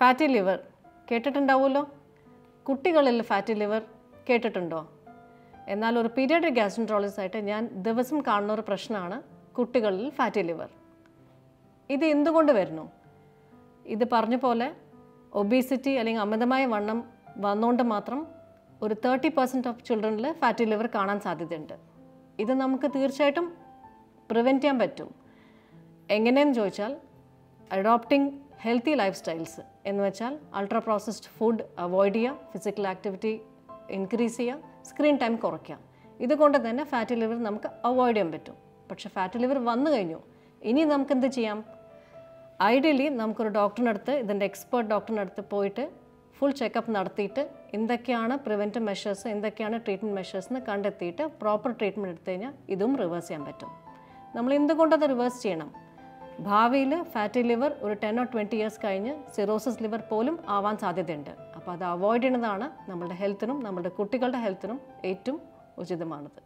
Fatty liver കേട്ടിട്ടുണ്ടാവുമല്ലോ? കുട്ടികളിൽ fatty liver കേട്ടിട്ടുണ്ടോ? എന്നാൽ ഒരു പീരിയഡിക് ഗ്യാസ്ട്രോളജിസ്റ്റ് ആയിട്ട് ഞാൻ ദിവസം കാണുന്ന ഒരു പ്രശ്നമാണ് കുട്ടികളിൽ ഫാറ്റി ലിവർ ഇത് എന്തുകൊണ്ട് വരുന്നു? ഇത് പറഞ്ഞ പോലെ ഒബീസിറ്റി അല്ലെങ്കിൽ അമിതമായ വണ്ണം വന്നുകൊണ്ട് മാത്രം ഒരു തേർട്ടി പെർസെന്റ് ഓഫ് ചിൽഡ്രനിൽ ഫാറ്റി ലിവർ കാണാൻ സാധ്യതയുണ്ട്. ഇത് നമുക്ക് തീർച്ചയായിട്ടും പ്രിവെന്റ് ചെയ്യാൻ പറ്റും. എങ്ങനെയെന്ന് ചോദിച്ചാൽ അഡോപ്റ്റിംഗ് ഹെൽത്തി ലൈഫ് സ്റ്റൈൽസ് എന്ന് വെച്ചാൽ അൾട്രാ പ്രോസസ്ഡ് ഫുഡ് അവോയ്ഡ് ചെയ്യുക ഫിസിക്കൽ ആക്ടിവിറ്റി ഇൻക്രീസ് ചെയ്യുക സ്ക്രീൻ ടൈം കുറയ്ക്കുക. ഇതുകൊണ്ട് തന്നെ ഫാറ്റി ലിവർ നമുക്ക് അവോയ്ഡ് ചെയ്യാൻ പറ്റും. പക്ഷേ ഫാറ്റി ലിവർ വന്നു കഴിഞ്ഞു. ഇനി നമുക്ക് എന്ത് ചെയ്യാം? ഐഡിയലി നമുക്കൊരു ഡോക്ടറിനടുത്ത് ഇതിന്റെ എക്സ്പേർട്ട് ഡോക്ടറിനടുത്ത് പോയിട്ട് ഫുൾ ചെക്കപ്പ് നടത്തിയിട്ട് എന്തൊക്കെയാണ് പ്രിവെന്റീവ് മെഷേഴ്സ് എന്തൊക്കെയാണ് ട്രീറ്റ്മെന്റ് മെഷേഴ്സ് എന്ന് കണ്ടെത്തിയിട്ട് പ്രോപ്പർ ട്രീറ്റ്മെന്റ് എടുത്തു കഴിഞ്ഞാൽ ഇതും റിവേഴ്സ് ചെയ്യാൻ പറ്റും. നമ്മൾ എന്തുകൊണ്ടത് റിവേഴ്സ് ചെയ്യണം? ഭാവിയിൽ ഫാറ്റി ലിവർ ഒരു ടെൻ ഓർ ട്വന്റി ഇയേഴ്സ് കഴിഞ്ഞ് സിറോസിസ് ലിവർ പോലും ആവാൻ സാധ്യതയുണ്ട്. അപ്പോൾ അത് അവോയ്ഡ് ചെയ്യുന്നതാണ് നമ്മുടെ ഹെൽത്തിനും നമ്മുടെ കുട്ടികളുടെ ഹെൽത്തിനും ഏറ്റവും ഉചിതമാണത്.